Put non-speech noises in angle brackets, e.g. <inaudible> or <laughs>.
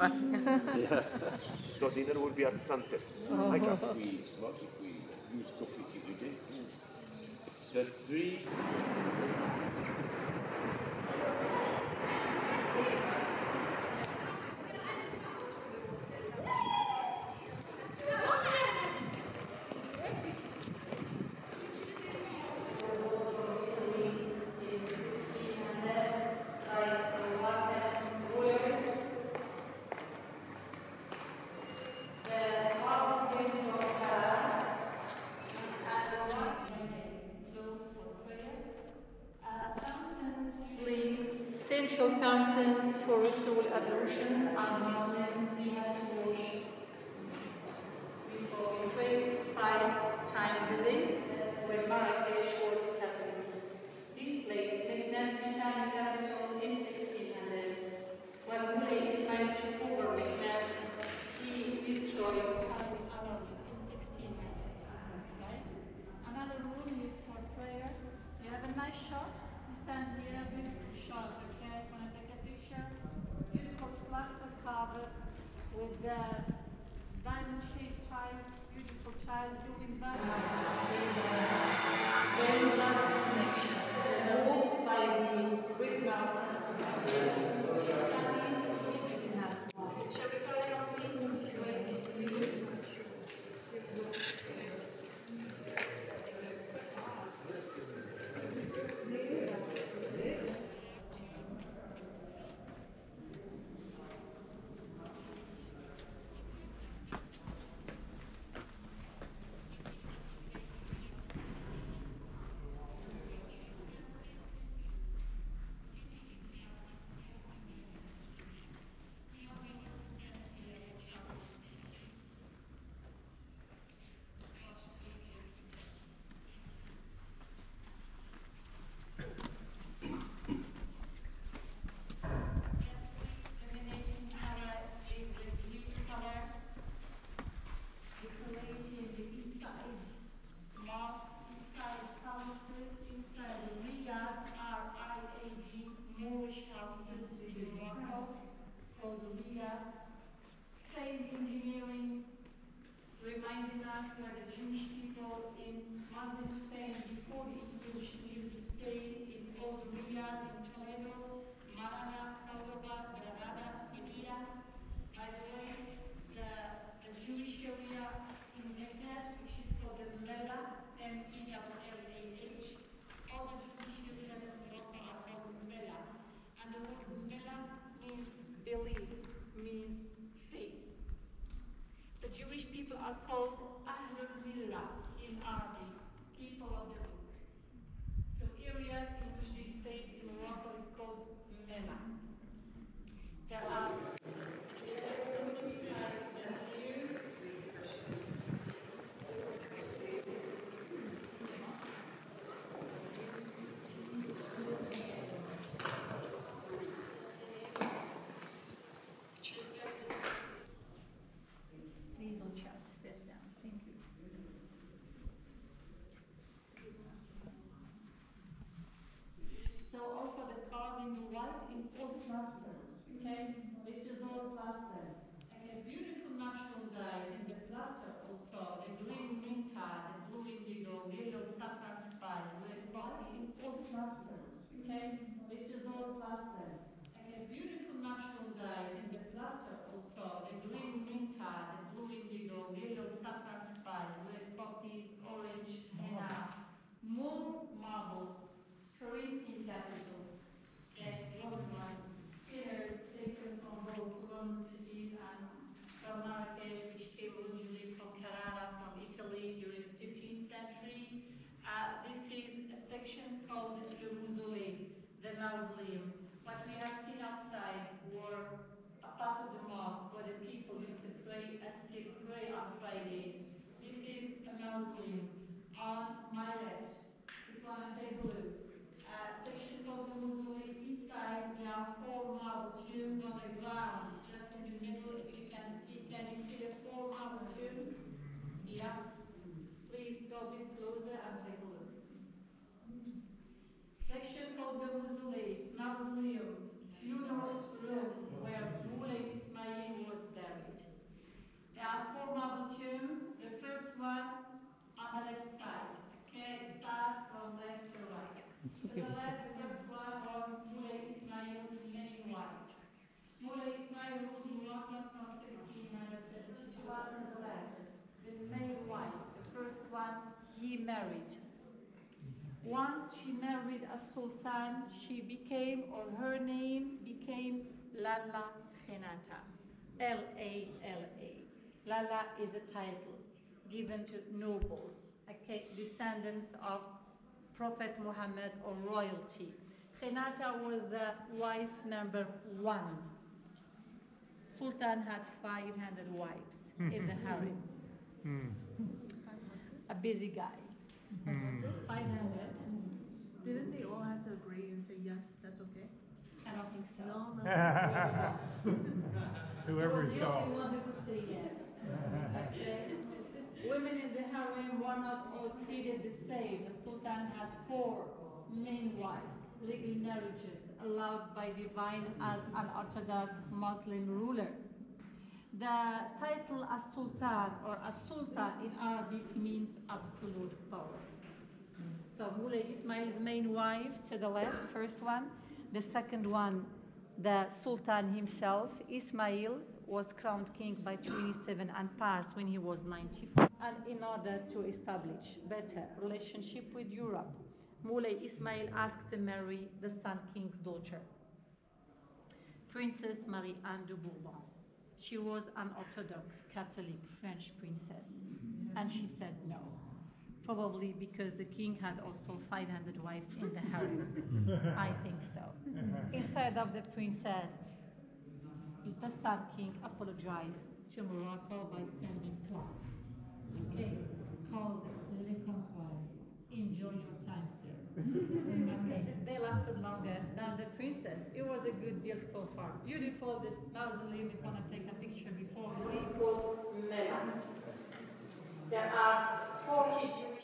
yeah. <laughs> So dinner will be at sunset. I guess Oh. we smoke if we use coffee every day. The three. Central fountains for ritual ablutions and Muslims we have to wash before we pray five times a day when Marrakesh was happening. This place, Medina's Islamic capital in 1600. When Moulay Ismail took over Medina, he destroyed? Another rule is for prayer. You have a nice shot. Here, beautiful shot. Okay, I'm take a picture. Beautiful plaster covered with the diamond shaped tiles, beautiful tiles, looking very There is a lot of connections, uh, both by the Greek mountains. Shall we carry on please? Emanating color is the blue color. Decorating the inside. Mosque inside houses inside the Riad R-I-A-D Moorish houses in Morocco called Riad. Same engineering reminding us we are the Jewish people in Muslim Spain before the used to stay in old Riad, in Toledo, Malaga, Cordoba, Granada, Sevilla. By the way, the, the Jewish area in Meknes, which is called the Mellah, M-E-L-L-A-H, all the Jewish areas in Morocco are called Mellah. And the word Mellah means belief, means faith. The Jewish people are called Ahlul Millah in Arabic, people of the book. So areas in which they stayed in Morocco is called Mellah. There are Please don't shout the steps down. Thank you. So also the carving the white is all plaster. This is all plaster. Okay, beautiful natural dyes in the plaster also. The green minta, the blue indigo, yellow saffron spice. The white is all plaster. Okay, this is all plaster. a beautiful natural dyes in the plaster also. The green minta, the blue indigo, yellow saffron spice. Red poppies, orange henna. More marble, Corinthian capitals that recognize pillars taken from both Roman cities and from Marrakesh, which came originally from Carrara, from Italy during the 15th century. Uh, this is a section called the Mausoleum. What we have The first one was Moulay Ismail's many wife. Mullah Ismail ruled Morocco from 1671 to the left. The main wife, the first one, he married. Once she married a sultan, she became, or her name became Lalla Khenata. L-A-L-A. Lalla is a title given to nobles, okay, descendants of Prophet Muhammad or royalty. Khenata was the wife number one. Sultan had 500 wives hmm. in the harem. Hmm. A busy guy. Hmm. 500? Didn't they all have to agree and say, yes, that's okay? I don't think so. No, no. <laughs> Whoever was the only one who could say yes. <laughs> Okay. Women in the harem were not all treated the same. The Sultan had four main wives, legal marriages allowed by divine as an Orthodox Muslim ruler. The title as Sultan or as Sultan in Arabic means absolute power. So Moulay Ismail's main wife to the left, first one. The second one, the Sultan himself, Ismail, was crowned king by 27 and passed when he was 90. And in order to establish better relationship with Europe, Moulay Ismail asked to marry the Sun King's daughter, Princess Marie-Anne de Bourbon. She was an Orthodox Catholic French princess, and she said no probably because the king had also 500 wives in the harem. <laughs> I think so. Instead of the princess, the Sun King apologized to Morocco by sending clocks. Okay, called Le Comtoise. Enjoy your time, sir. okay, <laughs> they lasted longer than the princess. It was a good deal so far. Beautiful, the mausoleum, if you want to take a picture before. It's called Melan. There are 40